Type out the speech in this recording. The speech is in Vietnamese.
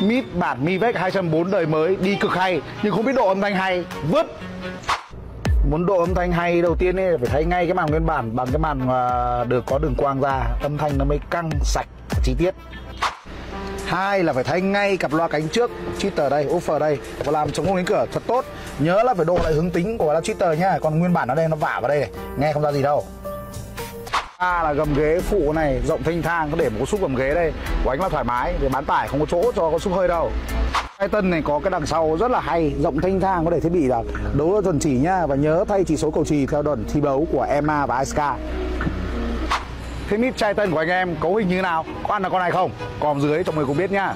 Mid bản Mivec 240 đời mới, đi cực hay, nhưng không biết độ âm thanh hay. Vứt! Muốn độ âm thanh hay đầu tiên ấy, phải thay ngay cái màn nguyên bản, bằng cái màn mà được có đường quang ra, âm thanh nó mới căng sạch, chi tiết. Hai là phải thay ngay cặp loa cánh trước, cheater đây, offer đây và làm chống không đến cửa thật tốt. Nhớ là phải độ lại hướng tính của loa cheater nhá, còn nguyên bản nó đây, nó vả vào đây này. nghe không ra gì đâu ba là gầm ghế phụ này, rộng thanh thang, có để một cái xúc gầm ghế đây. Của anh là thoải mái, để bán tải, không có chỗ, cho có súp hơi đâu. Titan này có cái đằng sau rất là hay, rộng thanh thang, có để thiết bị là đấu chuẩn chỉ nhá. Và nhớ thay chỉ số cầu trì theo đòn thi đấu của Emma và Iska Thế mít chai tân của anh em, cấu hình như nào? Có ăn là con này không? Còn dưới, cho người cùng biết nhá.